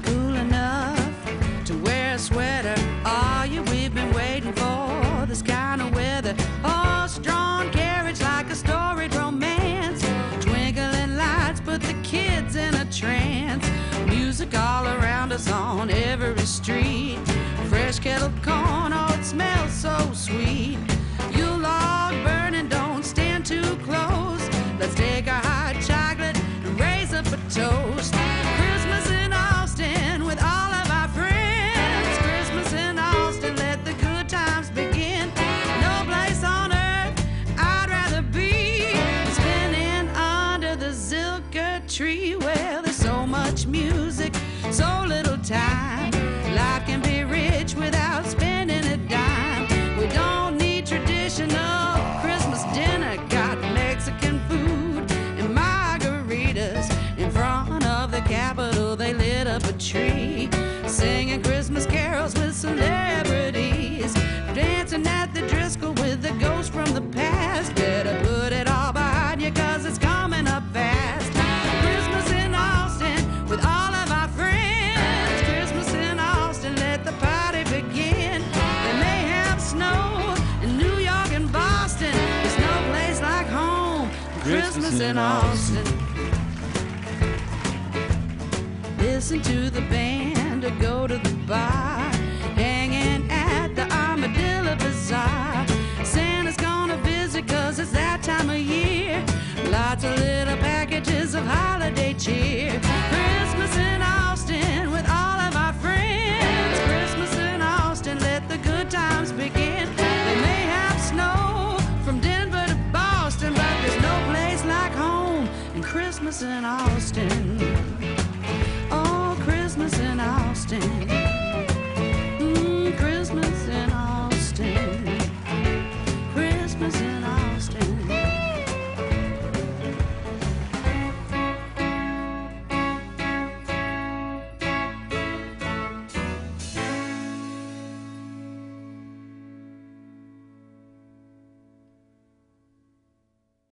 cool enough to wear a sweater. Are you? We've been waiting for this kind of weather. Oh, Horse-drawn carriage like a storied romance. Twinkling lights put the kids in a trance. Music all around us on every street. Fresh kettle corn, oh, it smells so sweet. You log burning, don't stand too close. Let's take a up a tree, singing Christmas carols with celebrities, dancing at the Driskill with the ghost from the past. Better put it all behind you, cause it's coming up fast. Christmas in Austin with all of our friends. Christmas in Austin, let the party begin. They may have snow in New York and Boston. There's no place like home. Christmas in Austin. Listen to the band or go to the bar. Hanging at the Armadillo Bazaar. Santa's gonna visit cause it's that time of year. Lots of little packages of holiday cheer. Christmas in Austin with all of our friends. Christmas in Austin, let the good times begin. They may have snow from Denver to Boston, but there's no place like home and Christmas in Austin understand.